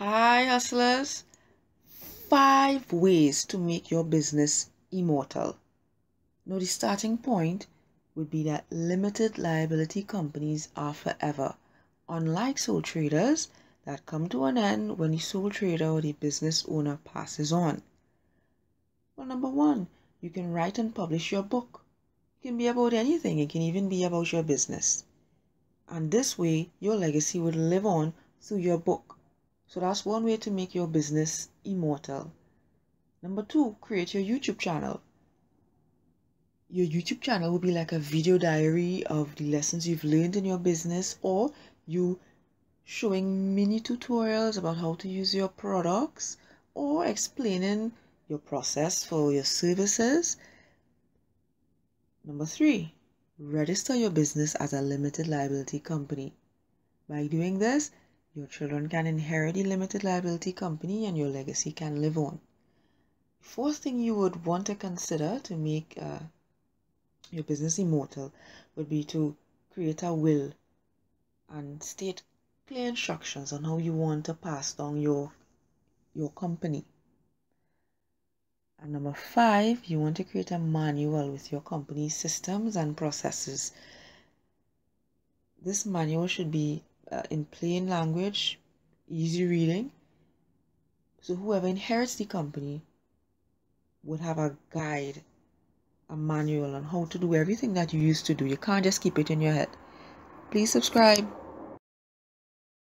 Hi, hustlers. Five ways to make your business immortal. Now, the starting point would be that limited liability companies are forever, unlike sole traders that come to an end when the sole trader or the business owner passes on. Well, number one, you can write and publish your book. It can be about anything, it can even be about your business. And this way, your legacy would live on through your book so that's one way to make your business immortal. Number two, create your YouTube channel. Your YouTube channel will be like a video diary of the lessons you've learned in your business or you showing mini tutorials about how to use your products or explaining your process for your services. Number three, register your business as a limited liability company. By doing this, your children can inherit a limited liability company and your legacy can live on. Fourth thing you would want to consider to make uh, your business immortal would be to create a will and state clear instructions on how you want to pass down your your company. And number five, you want to create a manual with your company's systems and processes. This manual should be uh, in plain language, easy reading. So whoever inherits the company would have a guide, a manual on how to do everything that you used to do. You can't just keep it in your head. Please subscribe.